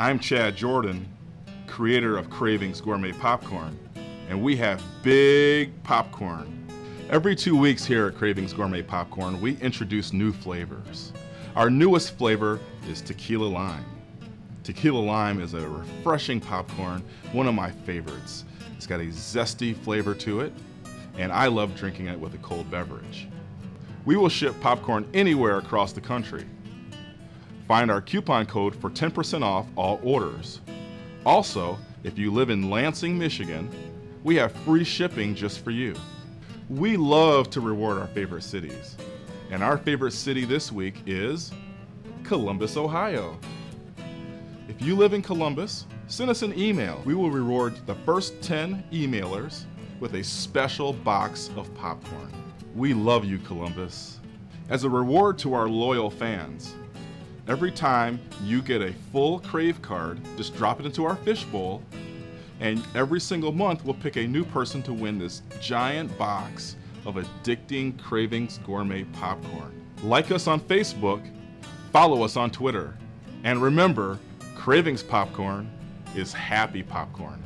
I'm Chad Jordan, creator of Cravings Gourmet Popcorn, and we have big popcorn. Every two weeks here at Cravings Gourmet Popcorn, we introduce new flavors. Our newest flavor is Tequila Lime. Tequila Lime is a refreshing popcorn, one of my favorites. It's got a zesty flavor to it, and I love drinking it with a cold beverage. We will ship popcorn anywhere across the country. Find our coupon code for 10% off all orders. Also, if you live in Lansing, Michigan, we have free shipping just for you. We love to reward our favorite cities. And our favorite city this week is Columbus, Ohio. If you live in Columbus, send us an email. We will reward the first 10 emailers with a special box of popcorn. We love you, Columbus. As a reward to our loyal fans, every time you get a full Crave card, just drop it into our fishbowl, and every single month we'll pick a new person to win this giant box of addicting Cravings Gourmet Popcorn. Like us on Facebook, follow us on Twitter, and remember, Cravings Popcorn is happy popcorn.